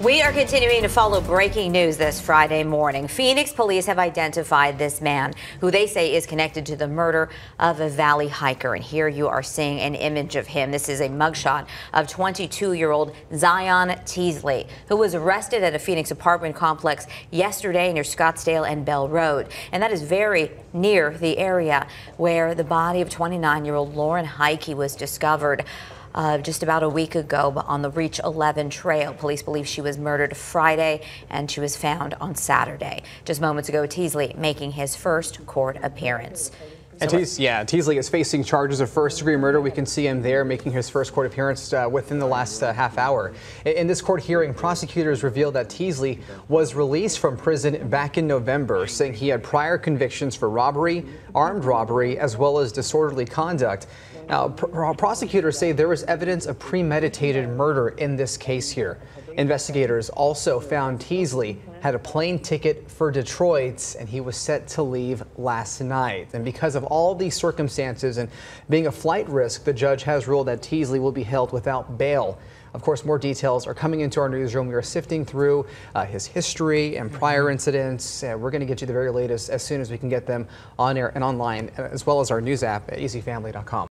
We are continuing to follow breaking news this Friday morning. Phoenix police have identified this man who they say is connected to the murder of a valley hiker. And here you are seeing an image of him. This is a mugshot of 22 year old Zion Teasley, who was arrested at a Phoenix apartment complex yesterday near Scottsdale and Bell Road. And that is very near the area where the body of 29 year old Lauren Heike was discovered uh, just about a week ago on the Reach 11 trail. Police believe she was murdered Friday and she was found on Saturday. Just moments ago, Teasley making his first court appearance. And Teasley, yeah, Teasley is facing charges of first degree murder. We can see him there making his first court appearance uh, within the last uh, half hour. In this court hearing, prosecutors revealed that Teasley was released from prison back in November, saying he had prior convictions for robbery, armed robbery, as well as disorderly conduct. Now, pr prosecutors say there was evidence of premeditated murder in this case here. Investigators also found Teasley had a plane ticket for Detroit and he was set to leave last night. And because of all these circumstances and being a flight risk, the judge has ruled that Teasley will be held without bail. Of course, more details are coming into our newsroom. We are sifting through uh, his history and prior incidents. Uh, we're going to get you the very latest as soon as we can get them on air and online, as well as our news app at azfamily.com.